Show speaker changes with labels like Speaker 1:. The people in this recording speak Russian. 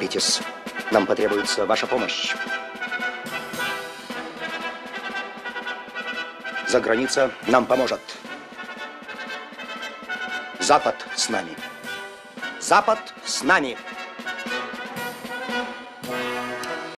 Speaker 1: Поторопитесь. Нам потребуется ваша помощь. За граница нам поможет. Запад с нами. Запад с нами.